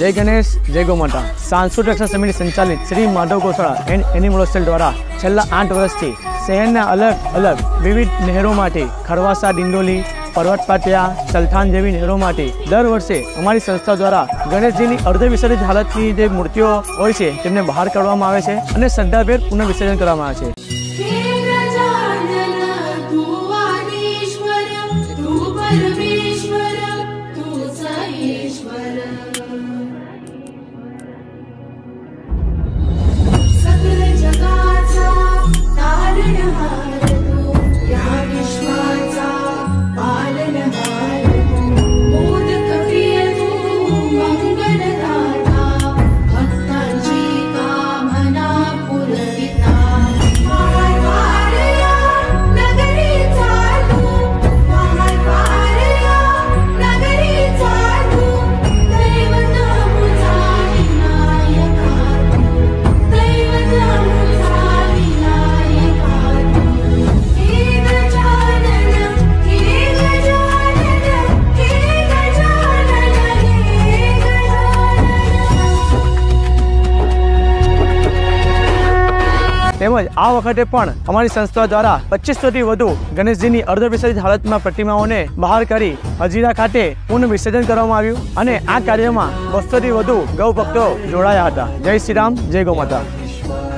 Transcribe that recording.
જય ગણેશ, જય ગોમાતા. સાંસ્કૃતિક રક્ષણ સમિતિ સંચાલિત Shri Madhav Goshala and animal hostel દ્વારા છેલ્લા આઠ વર્ષથી શહેરના અલગ અલગ વિવિધ નહેરોમાંથી ખરવાસા, ડિંડોલી, પર્વત પાટિયા સલથાન જેવી નહેરોમાંથી દર વર્ષે અમારી સંસ્થા દ્વારા ગણેશજીની અર્ધ વિસર્જિત હાલતની જે મૂર્તિઓ હોય છે તેમને બહાર કાઢવામાં આવે છે અને શ્રદ્ધાભેર પુનઃ વિસર્જન કરવામાં આવે છે. તેમજ આ વખતે પણ અમારી સંસ્થા દ્વારા પચીસોથી વધુ ગણેશજીની અર્ધ વિસર્જિત હાલતમાં પ્રતિમાઓને બહાર કરી હજીરા ખાતે પુનઃ વિસર્જન કરવામાં આવ્યું અને આ કાર્યમાં બસોથી વધુ ગૌ ભક્તો જોડાયા હતા. જય શ્રી રામ, જય ગૌ માતા